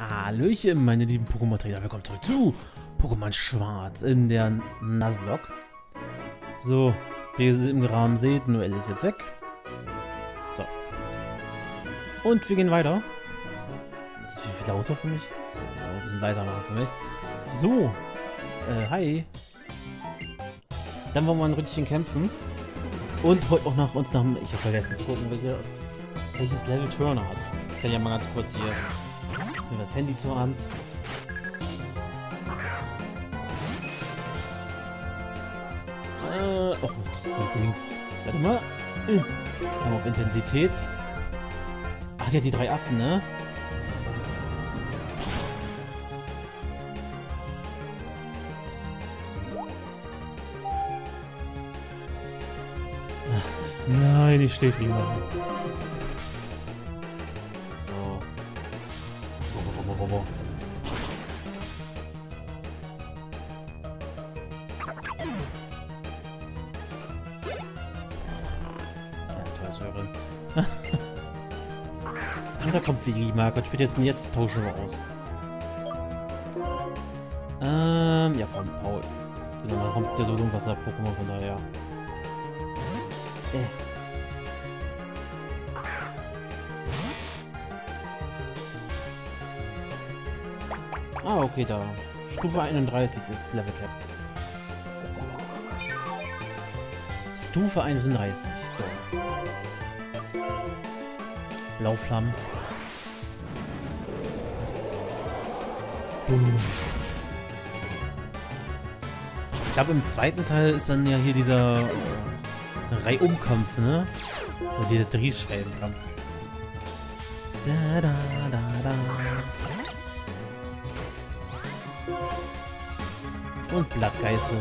Hallöchen, meine lieben Pokémon-Trainer. Willkommen zurück zu Pokémon Schwarz in der Nuzlocke. So, wie ihr im Rahmen seht, Noel ist jetzt weg. So. Und wir gehen weiter. Das ist viel lauter für mich. So, ein bisschen leiser machen für mich. So. Äh, hi. Dann wollen wir ein Ründchen kämpfen. Und heute auch nach uns nach. Ich habe vergessen zu gucken, welche, welches Level Turner hat. Das kann ich ja mal ganz kurz hier... Nimm das Handy zur Hand. Äh, oh, das sind Dings. Warte mal. Äh, haben wir auf Intensität. Ach, ja, die drei Affen, ne? Nein, ich stehe lieber. Ach, da kommt wie Marco. Ich würde jetzt jetzt tauschen wir aus. Ähm, ja komm, Paul. Dann kommt ja so ein Wasser-Pokémon von daher. Ah, okay, da. Stufe 31 ist Level Cap. Stufe 31. So. Blauflammen. Boom. Ich glaube, im zweiten Teil ist dann ja hier dieser äh, Reihumkampf, ne? Oder dieser Drehscheibenkampf. Da, da. Blattgeißel.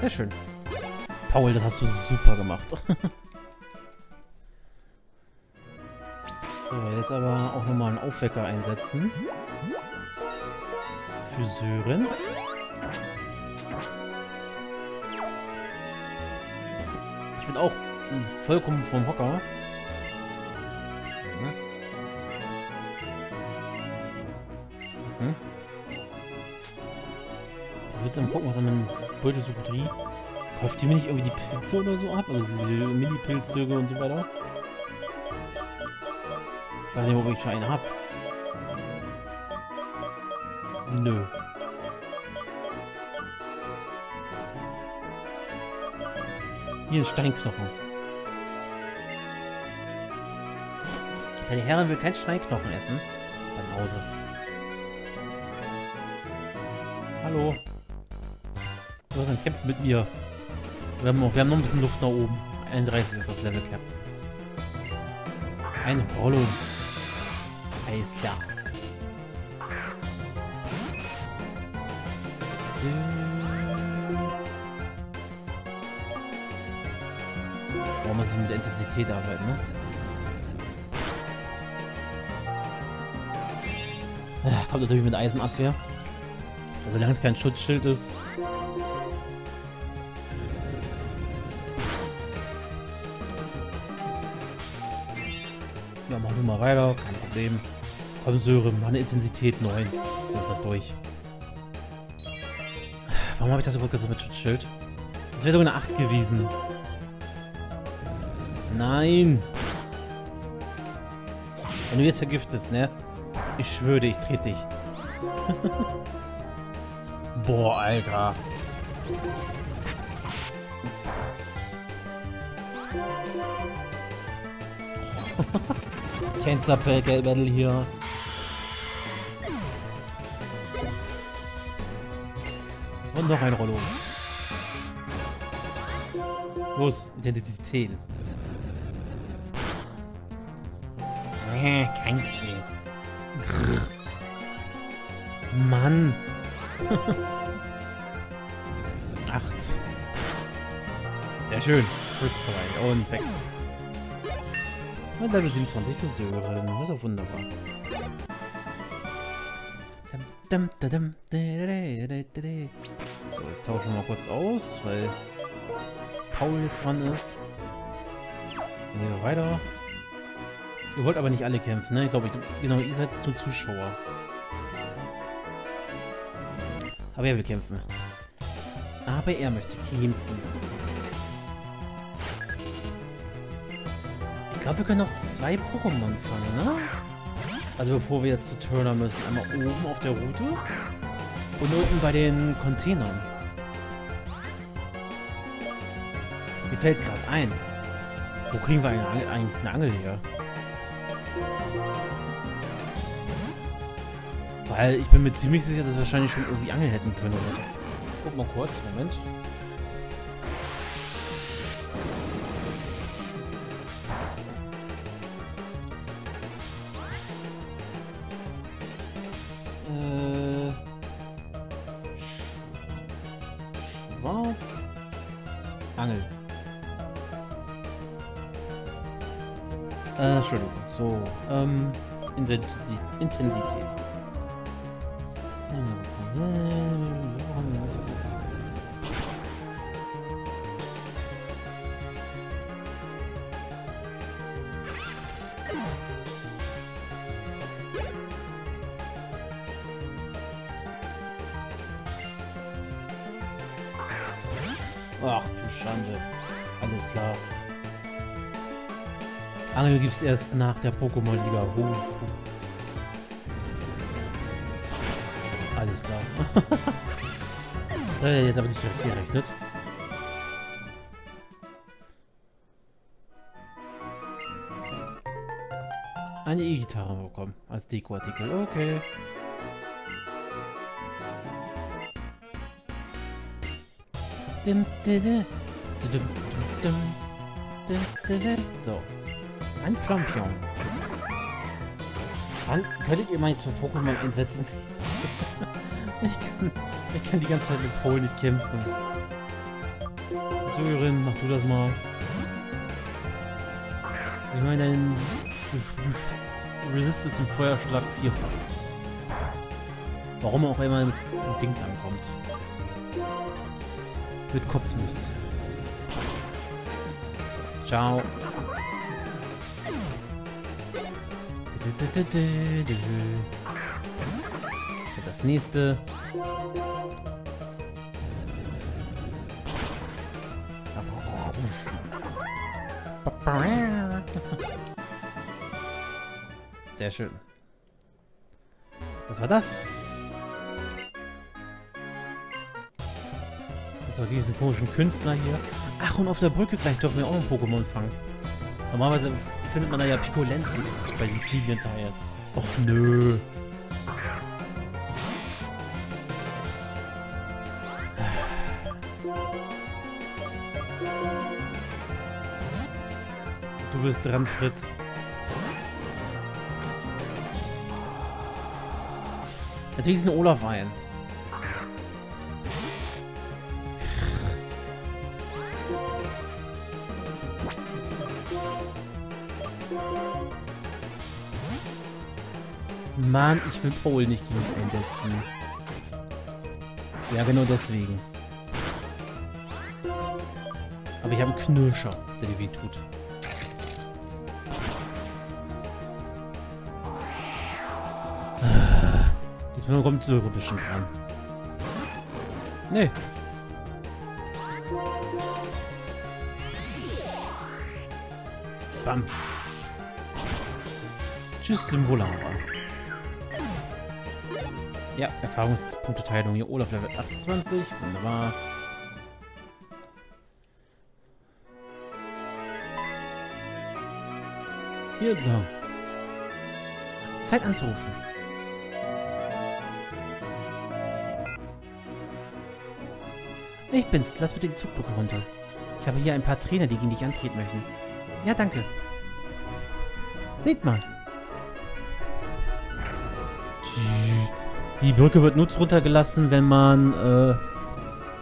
Sehr schön. Paul, das hast du super gemacht. so, jetzt aber auch nochmal einen Aufwecker einsetzen. Für Sören. Ich bin auch vollkommen vom Hocker. Du mal gucken, was an meinem Beutel so gut riecht? Kauft die mir nicht irgendwie die Pilze oder so ab? Also diese Mini-Pilzzüge und so weiter? Ich weiß nicht, ob ich schon einen hab. Nö. Hier ein Steinknochen. Deine Herren will kein Steinknochen essen. Dann Hause. Hallo. Dann kämpft mit mir. Wir haben, noch, wir haben noch ein bisschen Luft nach oben. 31 ist das Level Cap. Ein Rollo. Alles klar. Warum muss ich mit Intensität arbeiten, ne? Ja, kommt natürlich mit Eisenabwehr. Solange es kein Schutzschild ist. Ja, machen wir mal weiter. Kein Problem. Komm, Sören, mach eine Intensität 9. Dann ist das durch. Warum habe ich das überhaupt gesagt mit Schutzschild? Das wäre sogar eine 8 gewesen. Nein! Wenn du jetzt vergiftest, ne? Ich schwöre, ich trete dich. Boah, Alter. Kein Zappel-Battle hier. Und noch ein Rollo. Los, Identität. Nee, kein Ziel. Mann. Acht. Sehr schön. Schutz. Und weg. Und Level 27 für Sören. Das ist doch wunderbar. So, jetzt tauschen wir mal kurz aus, weil Paul jetzt dran ist. Dann gehen wir weiter. Ihr wollt aber nicht alle kämpfen, ne? Ich glaube, genau, ihr seid nur Zuschauer. Aber er will kämpfen. Aber er möchte kämpfen. Glaube, wir können noch zwei Pokémon fangen, ne? Also bevor wir jetzt zu Turner müssen. Einmal oben auf der Route und unten bei den Containern. Mir fällt gerade ein. Wo kriegen wir eigentlich eine Angel her? Weil ich bin mir ziemlich sicher, dass wir wahrscheinlich schon irgendwie Angel hätten können. Guck mal kurz, Moment. Entschuldigung. So, ähm, Intensität. Ach du Schande. Alles klar. Angel gibt's erst nach der Pokémon-Liga. Alles klar. das hätte jetzt aber nicht gerechnet. Eine E-Gitarre bekommen als Dekoartikel. Okay. So. Ein Flampion. Wann könntet ihr mal jetzt für Pokémon einsetzen? ich, kann, ich kann die ganze Zeit mit Pol nicht kämpfen. Sören, mach du das mal. Ich meine, dein Resist ist im Feuerschlag vierfach. Warum auch immer mit Dings ankommt. Mit Kopfnuss. Ciao. Das nächste. Sehr schön. Was war das? Das war diesen komischen Künstler hier. Ach, und auf der Brücke gleich dürfen wir auch ein Pokémon fangen. Normalerweise findet man da ja Picolentis bei den fliegenden Teilen. Och nö. Du bist dran, Fritz. Natürlich ist ein Olaf ein. Mann, ich will Paul nicht gegen ihn einsetzen. Ja, genau deswegen. Aber ich habe einen Knirscher, der dir weh tut. Jetzt kommt Säure bestimmt dran. Nee. Bam. Tschüss, Symbolara. Ja, Erfahrungspunkteteilung hier. Olaf Level 28. Wunderbar. Hier entlang. Zeit anzurufen. Ich bin's. Lass bitte den Zugbrücke runter. Ich habe hier ein paar Trainer, die gegen dich antreten möchten. Ja, danke. Seht mal. Die Brücke wird nur runtergelassen, wenn man, äh,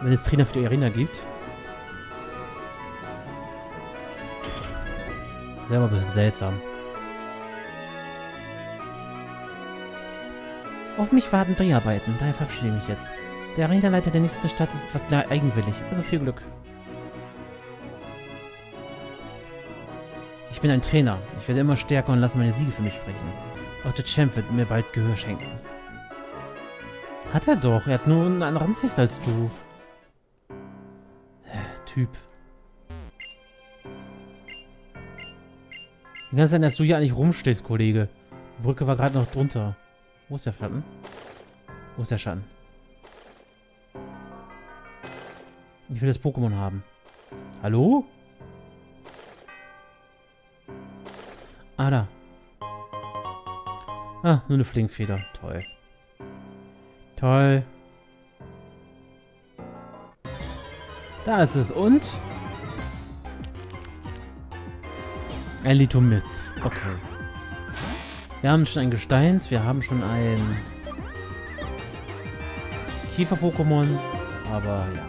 wenn es Trainer für die Arena gibt. Das ist ein bisschen seltsam. Auf mich warten Dreharbeiten, daher verabschiede ich mich jetzt. Der Arena-Leiter der nächsten Stadt ist etwas eigenwillig, also viel Glück. Ich bin ein Trainer. Ich werde immer stärker und lasse meine Siege für mich sprechen. Auch der Champ wird mir bald Gehör schenken. Hat er doch. Er hat nur eine andere Ansicht als du. Typ. Die ganze Zeit, dass du hier eigentlich rumstehst, Kollege. Die Brücke war gerade noch drunter. Wo ist der Schatten? Wo ist der Schatten? Ich will das Pokémon haben. Hallo? Ah, da. Ah, nur eine Flinkfeder. Toll. Toll. Da ist es. Und? Ein Litomyth. Okay. Wir haben schon ein Gesteins, wir haben schon ein Kiefer-Pokémon, aber ja.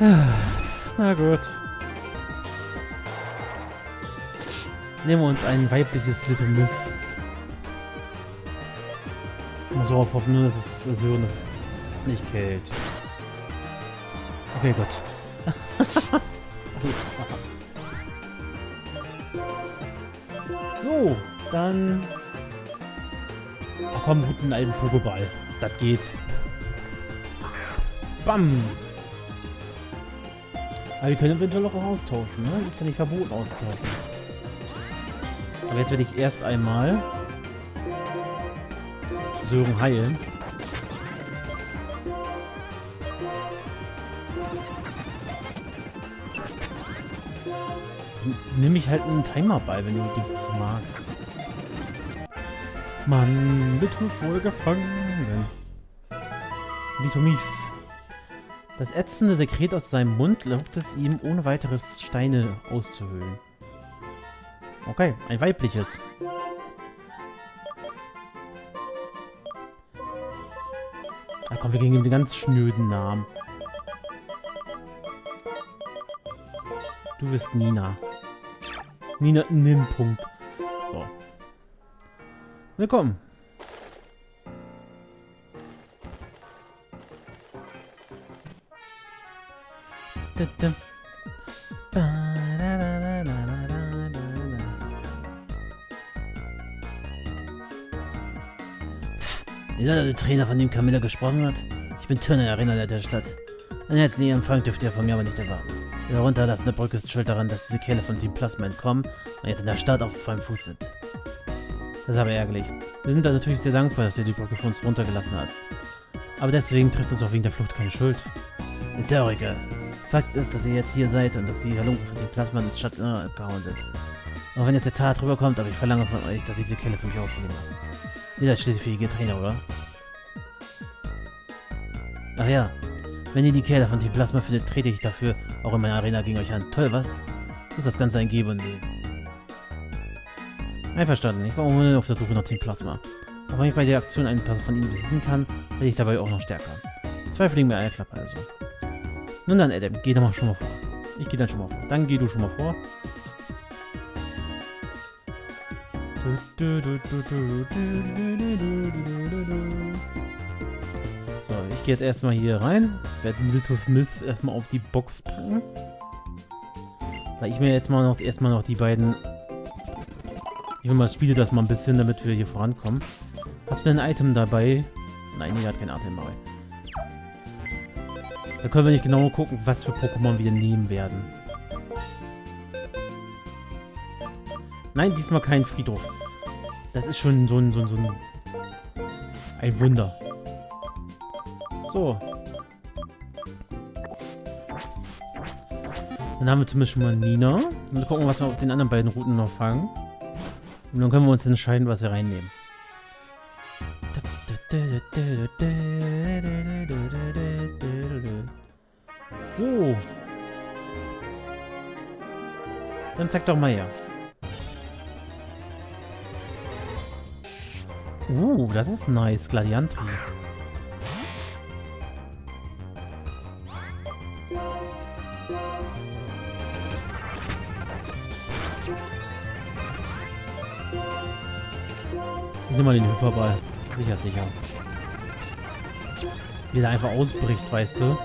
Na gut. Nehmen wir uns ein weibliches Little Myth. Ich muss darauf hoffen, dass es Sören nicht killt. Okay, gut. so, dann... Ach komm, guten alten Pokéball. Das geht. Bam! Aber wir können eventuell auch austauschen, ne? Das ist ja nicht verboten auszutauschen. Aber jetzt werde ich erst einmal Sören heilen. Nimm ich halt einen Timer bei, wenn du das magst. Mann, bitte voll gefangen. Litomif. Das ätzende Sekret aus seinem Mund erlaubt es ihm, ohne weiteres Steine auszuhöhlen. Okay, ein weibliches. Da kommen wir gegen den ganz schnöden Namen. Du bist Nina. Nina, nimm Punkt. So. Willkommen. Da, da. Ihr seid der Trainer, von dem Camilla gesprochen hat? Ich bin Turner, Erinnerer der Stadt. Einen herzlichen Empfang dürft ihr von mir aber nicht erwarten. Die herunterlassene Brücke ist schuld daran, dass diese Kerle von Team Plasma entkommen und jetzt in der Stadt auf freiem Fuß sind. Das ist aber ärgerlich. Wir sind da natürlich sehr dankbar, dass ihr die Brücke für uns runtergelassen habt. Aber deswegen trifft uns auch wegen der Flucht keine Schuld. Ist ja auch. Fakt ist, dass ihr jetzt hier seid und dass die Halunken von Team Plasma ins Stadt gehauen sind. Auch wenn jetzt der Zart rüberkommt, aber ich verlange von euch, dass ihr diese Kelle für mich Ihr seid schließlich Trainer, oder? Ach ja, wenn ihr die Kerle von Team Plasma findet, trete ich dafür auch in meiner Arena gegen euch an. Toll, was? Ist das Ganze ein Geben und Nehmen. Einverstanden, ich war ohnehin auf der Suche nach Team Plasma. Aber wenn ich bei der Aktion einen Person von ihnen besiegen kann, werde ich dabei auch noch stärker. Zwei fliegen mir eine Klappe also. Nun dann, Adam, geh doch mal schon mal vor. Ich gehe dann schon mal vor. Dann geh du schon mal vor. So, ich gehe jetzt erstmal hier rein. Werde Little Smith erstmal auf die Box packen. Weil ich mir jetzt mal noch erstmal noch die beiden. Ich will mal spiele das mal ein bisschen, damit wir hier vorankommen. Hast du denn ein Item dabei? Nein, die hat kein Item dabei. Da können wir nicht genau gucken, was für Pokémon wir nehmen werden. Nein, diesmal kein Friedhof. Das ist schon so ein, so ein, so ein, ein Wunder. So. Dann haben wir zumindest schon mal Nina. Und gucken, was wir auf den anderen beiden Routen noch fangen. Und dann können wir uns entscheiden, was wir reinnehmen. So. Dann zeig doch mal her. Uh, das ist nice. Gladiantri. Nehme mal den Hyperball. Sicher, sicher. Wie der einfach ausbricht, weißt du.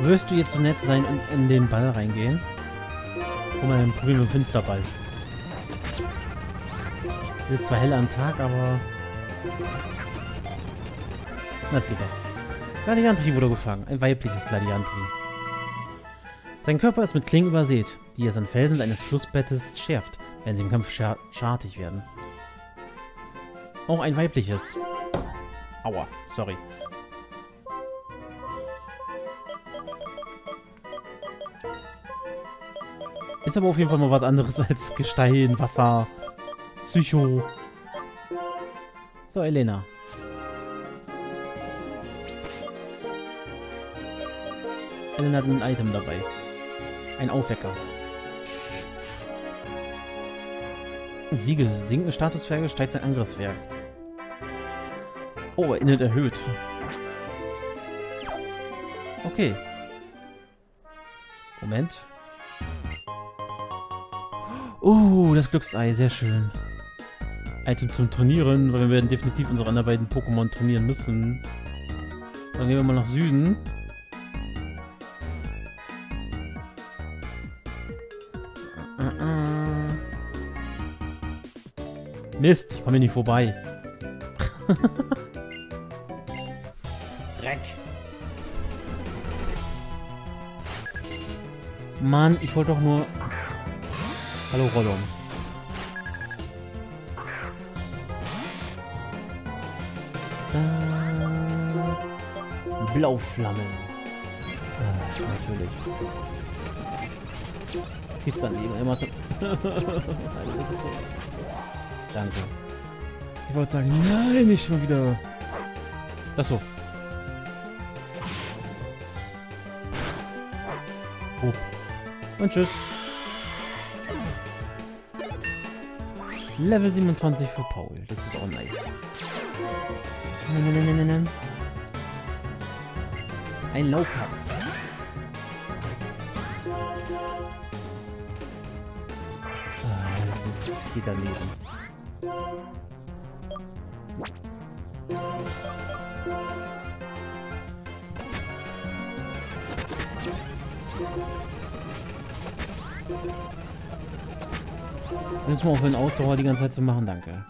Wirst du jetzt so nett sein und in den Ball reingehen? Guck mal, dann probieren wir den Finsterball. Ist zwar hell am Tag, aber... Das geht doch. Gladiantri wurde gefangen. Ein weibliches Gladiantri. Sein Körper ist mit Klingen übersät, die es an Felsen eines Flussbettes schärft, wenn sie im Kampf scha schartig werden. Auch ein weibliches. Aua, sorry. Ist aber auf jeden Fall mal was anderes als Gestein, Wasser, Psycho. So, Elena. Elena hat ein Item dabei. Ein Aufwecker. Siegel. Sinkende Statuswerke steigt sein Angriffswerk. Oh, erinnert erhöht. Okay. Moment. Oh, das Glücksei, sehr schön. Item zum Trainieren, weil wir werden definitiv unsere anderen beiden Pokémon trainieren müssen. Dann gehen wir mal nach Süden. Mist, ich komme hier nicht vorbei. Dreck. Mann, ich wollte doch nur... Hallo, Rollon. Blauflammen. Ah, natürlich. Was gibt's dann eben? Immer... das ist so... Danke. Ich wollte sagen, nein, nicht schon wieder. Achso. Oh. Und tschüss. Level 27 für Paul. Das ist auch nice. Ein Low Cups. Ah, das geht daneben. Jetzt mal aufhören, Ausdauer die ganze Zeit zu machen, danke.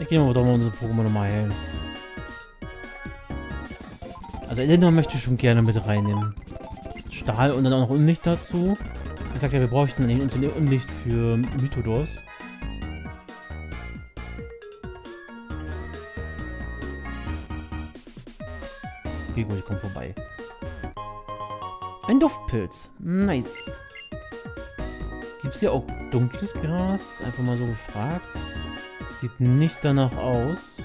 Ich gehe mal doch mal unsere Pokémon nochmal heilen. Also Elena möchte ich schon gerne mit reinnehmen. Stahl und dann auch noch Unlicht dazu. Ich sagte ja, wir bräuchten ein Unlicht für Mythodos. Okay, gut, ich komme vorbei. Ein Duftpilz. Nice. Gibt es hier auch dunkles Gras? Einfach mal so gefragt. Sieht nicht danach aus.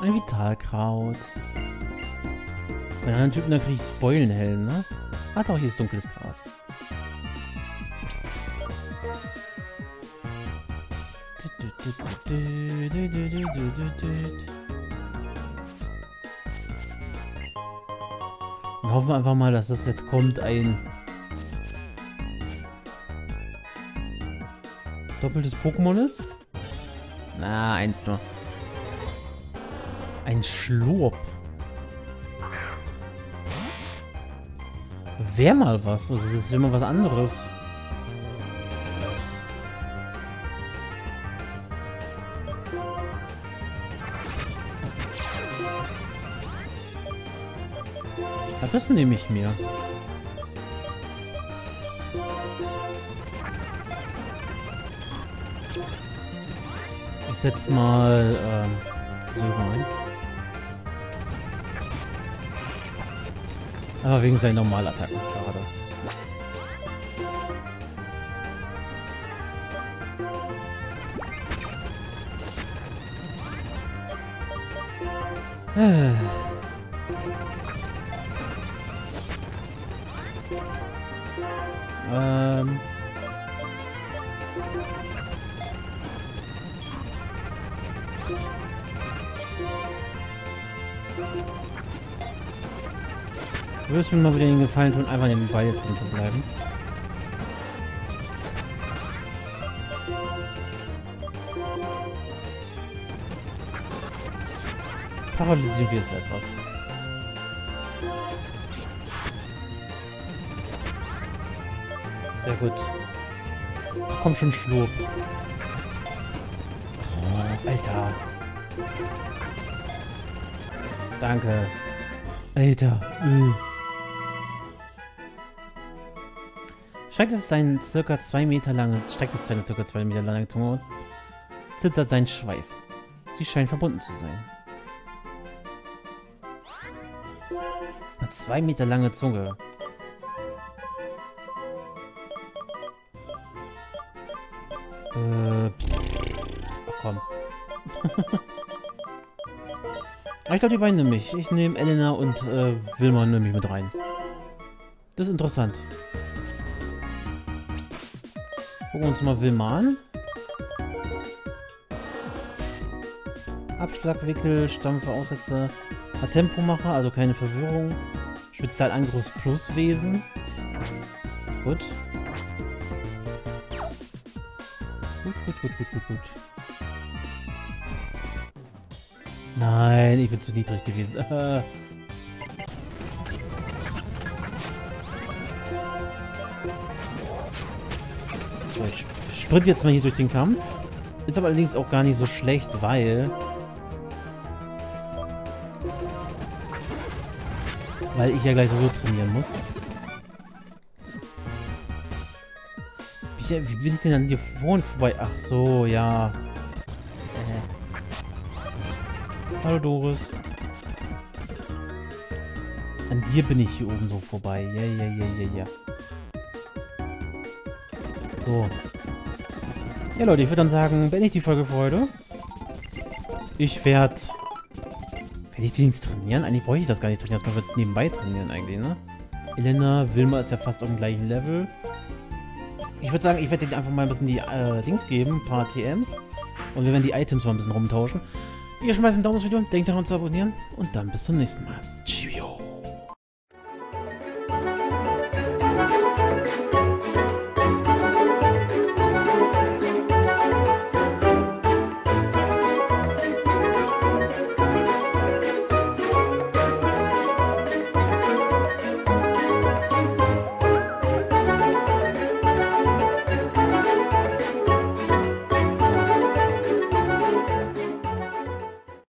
Ein Vitalkraut. Bei anderen Typen, da kriege ich Beulenhelm, ne? Ah doch, hier ist dunkles Gras. Wir hoffen einfach mal, dass das jetzt kommt, ein doppeltes Pokémon ist. Na, eins nur. Ein Schlurp. Wäre mal was. Also, das ist immer was anderes. Ich glaube, das nehme ich mir. Ich setze mal ähm, so rein. Aber wegen seinen Normalattacken, schade. Äh. Wirst mir mal wieder den Gefallen tun, einfach in den Ball jetzt drin zu bleiben. Paralysieren wir es etwas. Sehr gut. Komm schon, Schlurp. Oh, Alter. Danke. Alter. Mm. Steigt es seinen circa zwei Meter lange, steigt es seine circa zwei Meter lange Zunge und zittert sein Schweif. Sie scheint verbunden zu sein. Eine zwei Meter lange Zunge. Äh, komm. ich glaube, die beiden nehmen mich. Ich nehme Elena und äh, Wilma nämlich mit rein. Das ist interessant. Gucken wir uns mal Wilma an. Abschlagwickel, Stampfer, Aussetzer, Tempomacher, also keine Verwirrung. Spezialangriff plus Wesen. Gut. Gut, gut, gut, gut, gut, gut. Nein, ich bin zu niedrig gewesen. so, ich sprint jetzt mal hier durch den Kampf. Ist aber allerdings auch gar nicht so schlecht, weil... Weil ich ja gleich sowieso trainieren muss. Wie, bin ich denn an dir vorhin vorbei? Ach so, ja. Äh. Hallo Doris. An dir bin ich hier oben so vorbei. Ja, ja, ja, ja, ja. So. Ja, Leute, ich würde dann sagen, beende ich die Folge für heute. Ich werde... Werde ich den trainieren? Eigentlich bräuchte ich das gar nicht trainieren. Das kann man nebenbei trainieren eigentlich, ne? Elena, Wilma ist ja fast auf dem gleichen Level. Ich würde sagen, ich werde dir einfach mal ein bisschen die äh, Dings geben, ein paar TMs. Und wir werden die Items mal ein bisschen rumtauschen. Ihr schmeißt einen Daumen aufs Video, denkt daran zu abonnieren. Und dann bis zum nächsten Mal.